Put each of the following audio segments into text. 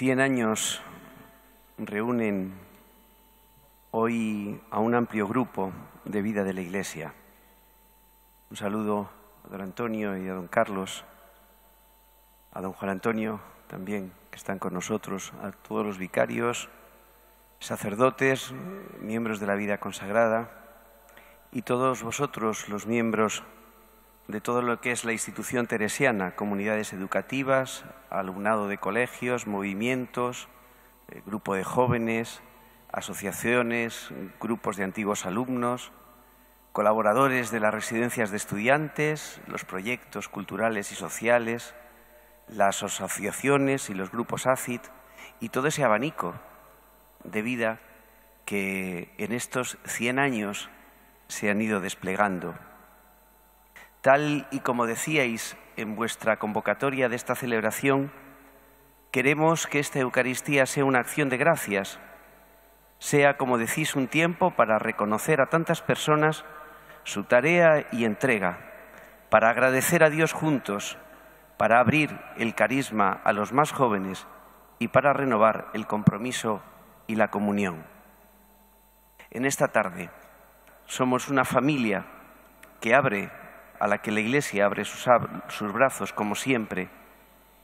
Cien años reúnen hoy a un amplio grupo de vida de la Iglesia. Un saludo a don Antonio y a don Carlos, a don Juan Antonio también, que están con nosotros, a todos los vicarios, sacerdotes, miembros de la vida consagrada y todos vosotros, los miembros de todo lo que es la institución teresiana, comunidades educativas, alumnado de colegios, movimientos, eh, grupo de jóvenes, asociaciones, grupos de antiguos alumnos, colaboradores de las residencias de estudiantes, los proyectos culturales y sociales, las asociaciones y los grupos ACID y todo ese abanico de vida que en estos 100 años se han ido desplegando. Tal y como decíais en vuestra convocatoria de esta celebración, queremos que esta Eucaristía sea una acción de gracias, sea, como decís, un tiempo para reconocer a tantas personas su tarea y entrega, para agradecer a Dios juntos, para abrir el carisma a los más jóvenes y para renovar el compromiso y la comunión. En esta tarde somos una familia que abre a la que la Iglesia abre sus, sus brazos, como siempre,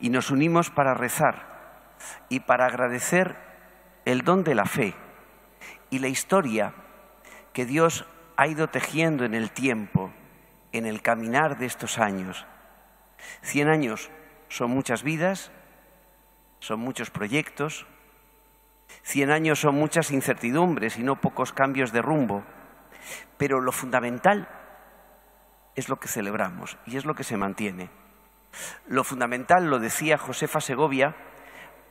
y nos unimos para rezar y para agradecer el don de la fe y la historia que Dios ha ido tejiendo en el tiempo, en el caminar de estos años. Cien años son muchas vidas, son muchos proyectos, cien años son muchas incertidumbres y no pocos cambios de rumbo, pero lo fundamental es lo que celebramos y es lo que se mantiene. Lo fundamental, lo decía Josefa Segovia,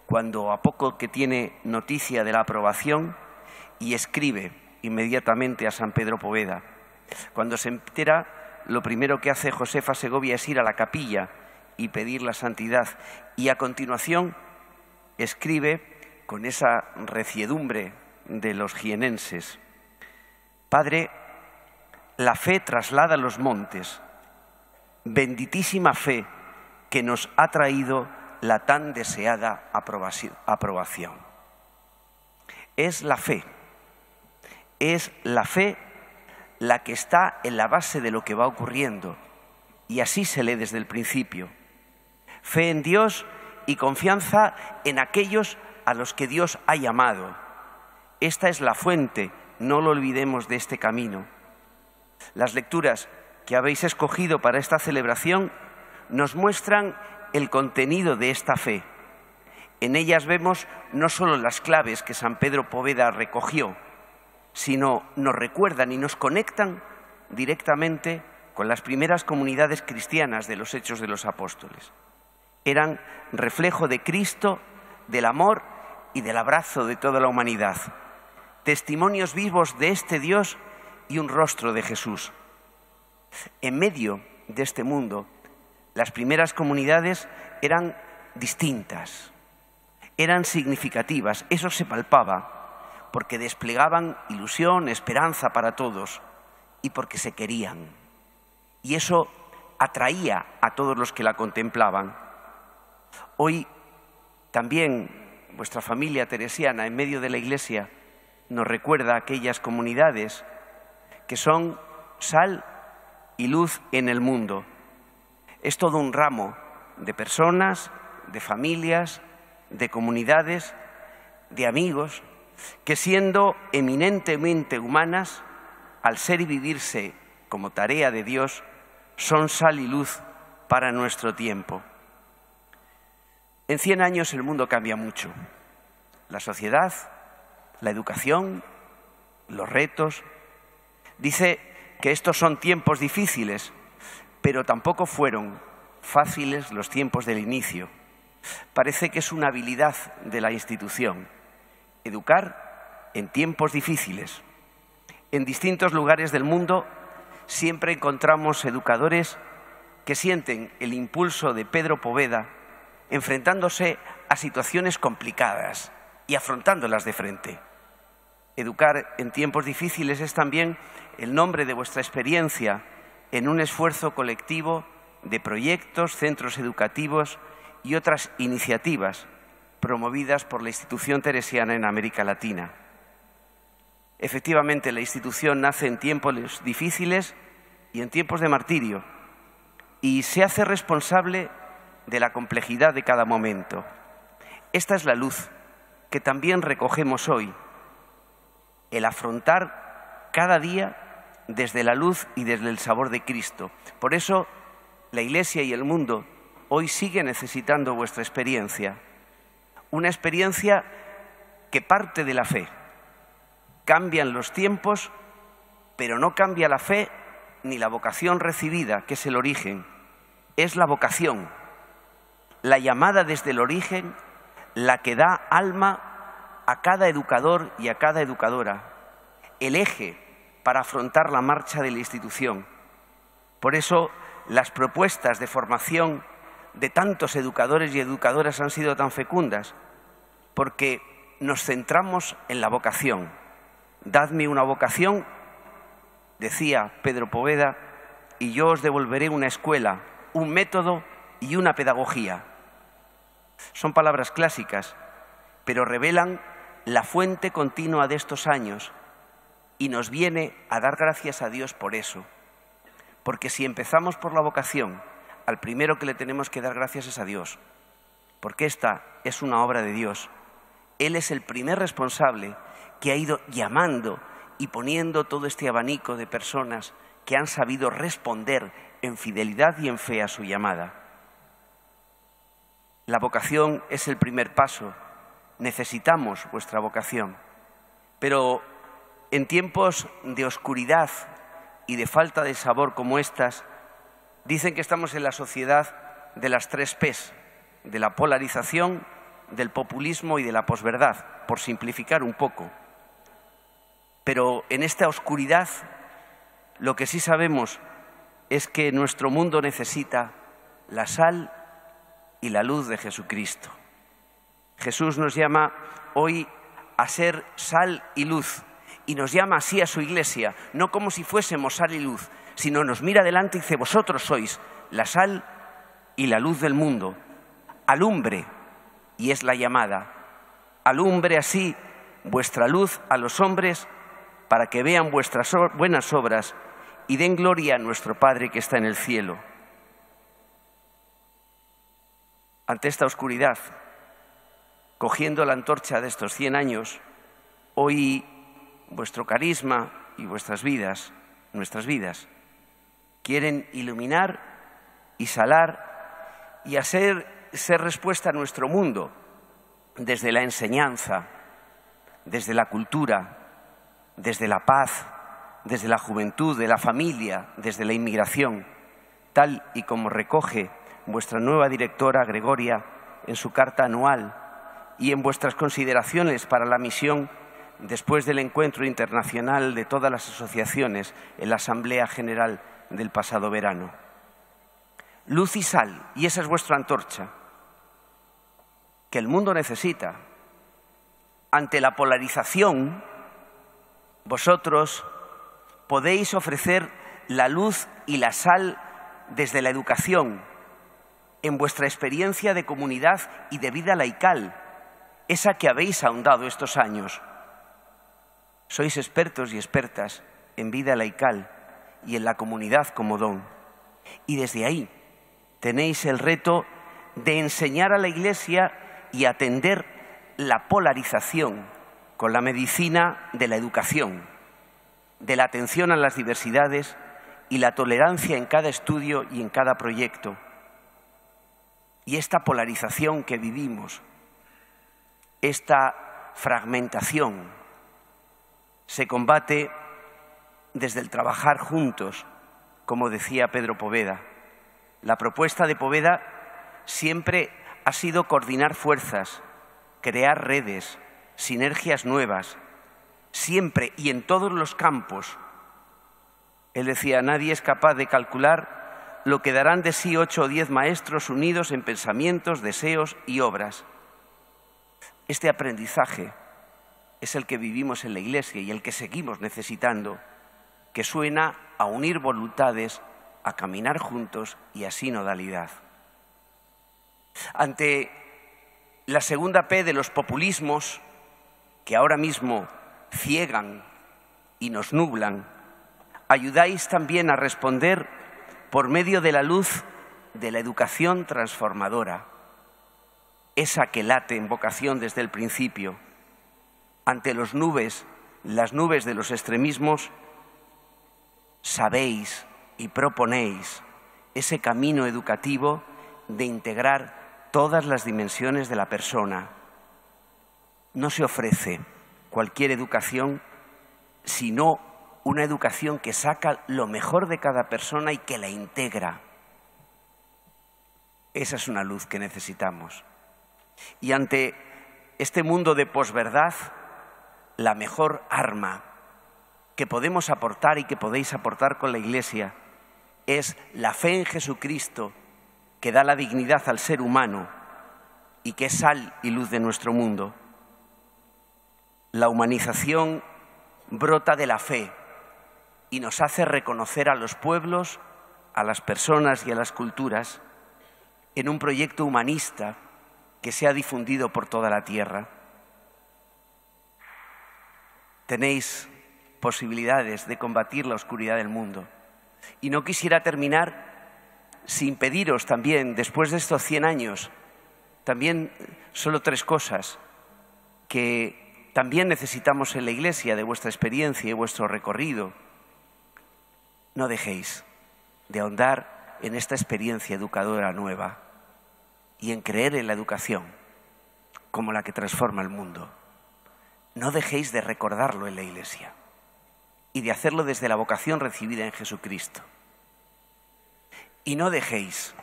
cuando a poco que tiene noticia de la aprobación y escribe inmediatamente a San Pedro Poveda. Cuando se entera, lo primero que hace Josefa Segovia es ir a la capilla y pedir la santidad y a continuación escribe con esa reciedumbre de los jienenses. Padre, la fe traslada los montes, benditísima fe que nos ha traído la tan deseada aprobación. Es la fe, es la fe la que está en la base de lo que va ocurriendo, y así se lee desde el principio. Fe en Dios y confianza en aquellos a los que Dios ha llamado. Esta es la fuente, no lo olvidemos de este camino. Las lecturas que habéis escogido para esta celebración nos muestran el contenido de esta fe. En ellas vemos no solo las claves que San Pedro Poveda recogió, sino nos recuerdan y nos conectan directamente con las primeras comunidades cristianas de los hechos de los apóstoles. Eran reflejo de Cristo, del amor y del abrazo de toda la humanidad, testimonios vivos de este Dios y un rostro de Jesús. En medio de este mundo, las primeras comunidades eran distintas, eran significativas, eso se palpaba, porque desplegaban ilusión, esperanza para todos y porque se querían. Y eso atraía a todos los que la contemplaban. Hoy también vuestra familia teresiana en medio de la iglesia nos recuerda aquellas comunidades que son sal y luz en el mundo. Es todo un ramo de personas, de familias, de comunidades, de amigos, que siendo eminentemente humanas, al ser y vivirse como tarea de Dios, son sal y luz para nuestro tiempo. En cien años el mundo cambia mucho. La sociedad, la educación, los retos, Dice que estos son tiempos difíciles, pero tampoco fueron fáciles los tiempos del inicio. Parece que es una habilidad de la institución, educar en tiempos difíciles. En distintos lugares del mundo siempre encontramos educadores que sienten el impulso de Pedro Poveda enfrentándose a situaciones complicadas y afrontándolas de frente. Educar en tiempos difíciles es también el nombre de vuestra experiencia en un esfuerzo colectivo de proyectos, centros educativos y otras iniciativas promovidas por la institución teresiana en América Latina. Efectivamente, la institución nace en tiempos difíciles y en tiempos de martirio y se hace responsable de la complejidad de cada momento. Esta es la luz que también recogemos hoy, el afrontar cada día desde la luz y desde el sabor de Cristo. Por eso la Iglesia y el mundo hoy sigue necesitando vuestra experiencia, una experiencia que parte de la fe. Cambian los tiempos, pero no cambia la fe ni la vocación recibida, que es el origen. Es la vocación, la llamada desde el origen, la que da alma a cada educador y a cada educadora, el eje para afrontar la marcha de la institución. Por eso las propuestas de formación de tantos educadores y educadoras han sido tan fecundas, porque nos centramos en la vocación. Dadme una vocación, decía Pedro Poveda, y yo os devolveré una escuela, un método y una pedagogía. Son palabras clásicas, pero revelan la fuente continua de estos años y nos viene a dar gracias a Dios por eso. Porque si empezamos por la vocación, al primero que le tenemos que dar gracias es a Dios, porque esta es una obra de Dios. Él es el primer responsable que ha ido llamando y poniendo todo este abanico de personas que han sabido responder en fidelidad y en fe a su llamada. La vocación es el primer paso. Necesitamos vuestra vocación. Pero en tiempos de oscuridad y de falta de sabor como estas, dicen que estamos en la sociedad de las tres P's, de la polarización, del populismo y de la posverdad, por simplificar un poco. Pero en esta oscuridad lo que sí sabemos es que nuestro mundo necesita la sal y la luz de Jesucristo. Jesús nos llama hoy a ser sal y luz y nos llama así a su iglesia, no como si fuésemos sal y luz, sino nos mira adelante y dice, vosotros sois la sal y la luz del mundo. Alumbre, y es la llamada, alumbre así vuestra luz a los hombres para que vean vuestras buenas obras y den gloria a nuestro Padre que está en el cielo. ante esta oscuridad, cogiendo la antorcha de estos 100 años, hoy vuestro carisma y vuestras vidas, nuestras vidas, quieren iluminar y salar y hacer ser respuesta a nuestro mundo desde la enseñanza, desde la cultura, desde la paz, desde la juventud, de la familia, desde la inmigración, tal y como recoge vuestra nueva directora Gregoria en su carta anual y en vuestras consideraciones para la misión después del encuentro internacional de todas las asociaciones en la Asamblea General del pasado verano. Luz y sal, y esa es vuestra antorcha, que el mundo necesita. Ante la polarización, vosotros podéis ofrecer la luz y la sal desde la educación, en vuestra experiencia de comunidad y de vida laical, esa que habéis ahondado estos años. Sois expertos y expertas en vida laical y en la comunidad como don. Y desde ahí tenéis el reto de enseñar a la Iglesia y atender la polarización con la medicina de la educación, de la atención a las diversidades y la tolerancia en cada estudio y en cada proyecto y esta polarización que vivimos, esta fragmentación, se combate desde el trabajar juntos, como decía Pedro Poveda. La propuesta de Poveda siempre ha sido coordinar fuerzas, crear redes, sinergias nuevas, siempre y en todos los campos. Él decía, nadie es capaz de calcular lo que darán de sí ocho o diez maestros unidos en pensamientos, deseos y obras. Este aprendizaje es el que vivimos en la Iglesia y el que seguimos necesitando, que suena a unir voluntades, a caminar juntos y a sinodalidad. Ante La segunda P de los populismos que ahora mismo ciegan y nos nublan, ayudáis también a responder por medio de la luz de la educación transformadora, esa que late en vocación desde el principio, ante los nubes, las nubes de los extremismos, sabéis y proponéis ese camino educativo de integrar todas las dimensiones de la persona. No se ofrece cualquier educación, sino una educación que saca lo mejor de cada persona y que la integra. Esa es una luz que necesitamos. Y ante este mundo de posverdad, la mejor arma que podemos aportar y que podéis aportar con la Iglesia es la fe en Jesucristo que da la dignidad al ser humano y que es sal y luz de nuestro mundo. La humanización brota de la fe y nos hace reconocer a los pueblos, a las personas y a las culturas en un proyecto humanista que se ha difundido por toda la tierra. Tenéis posibilidades de combatir la oscuridad del mundo. Y no quisiera terminar sin pediros también, después de estos 100 años, también solo tres cosas que también necesitamos en la Iglesia de vuestra experiencia y vuestro recorrido. No dejéis de ahondar en esta experiencia educadora nueva y en creer en la educación como la que transforma el mundo. No dejéis de recordarlo en la Iglesia y de hacerlo desde la vocación recibida en Jesucristo. Y no dejéis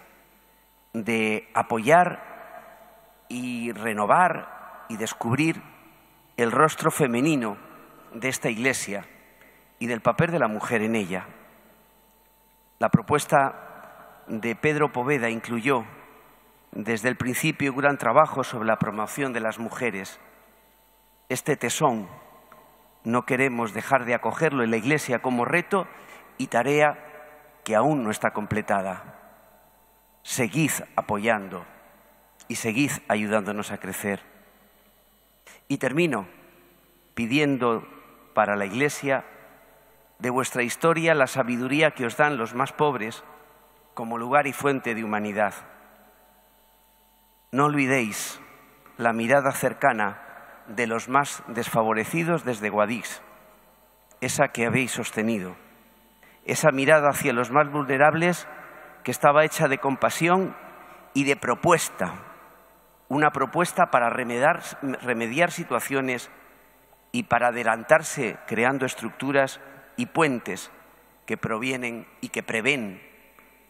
de apoyar y renovar y descubrir el rostro femenino de esta Iglesia y del papel de la mujer en ella. La propuesta de Pedro Poveda incluyó desde el principio un gran trabajo sobre la promoción de las mujeres. Este tesón no queremos dejar de acogerlo en la Iglesia como reto y tarea que aún no está completada. Seguid apoyando y seguid ayudándonos a crecer. Y termino pidiendo para la Iglesia de vuestra historia la sabiduría que os dan los más pobres como lugar y fuente de humanidad. No olvidéis la mirada cercana de los más desfavorecidos desde Guadix, esa que habéis sostenido, esa mirada hacia los más vulnerables que estaba hecha de compasión y de propuesta, una propuesta para remediar, situaciones y para adelantarse creando estructuras y puentes que provienen y que prevén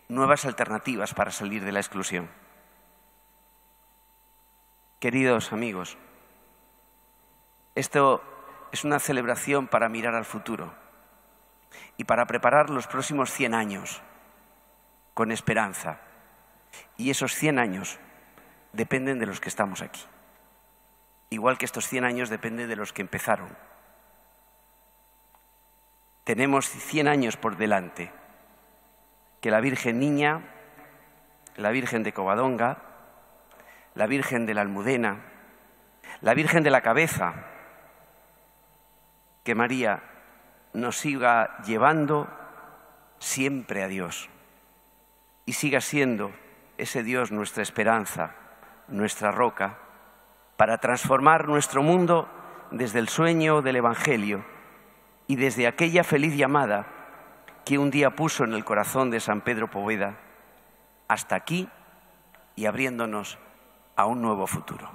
nuevas alternativas para salir de la exclusión. Queridos amigos, esto es una celebración para mirar al futuro y para preparar los próximos 100 años con esperanza. Y esos 100 años dependen de los que estamos aquí. Igual que estos 100 años dependen de los que empezaron. Tenemos 100 años por delante. Que la Virgen Niña, la Virgen de Covadonga, la Virgen de la Almudena, la Virgen de la Cabeza, que María nos siga llevando siempre a Dios y siga siendo ese Dios nuestra esperanza, nuestra roca, para transformar nuestro mundo desde el sueño del Evangelio y desde aquella feliz llamada que un día puso en el corazón de San Pedro Poveda hasta aquí y abriéndonos a un nuevo futuro.